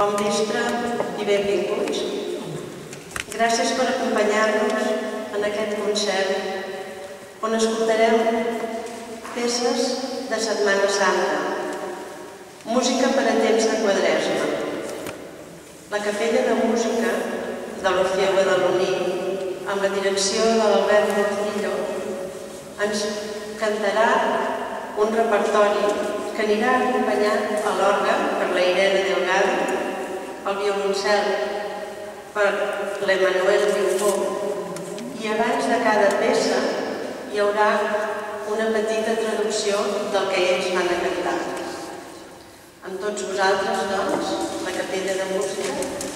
Bon vespre i benvinguts. Gràcies per acompanyar-nos en aquest concert on escoltarem peces de Setmana Santa, música per a temps de quadresma. La capella de música de l'Orfeo Badaloní, amb la direcció de l'Albert Portillo, ens cantarà un repertori que anirà acompanyat a l'òrgan per la Irene Delgado, el violoncel per l'Emanuel Rincó i abans de cada peça hi haurà una petita traducció del que ells van a cantar. Amb tots vosaltres, doncs, la capella de música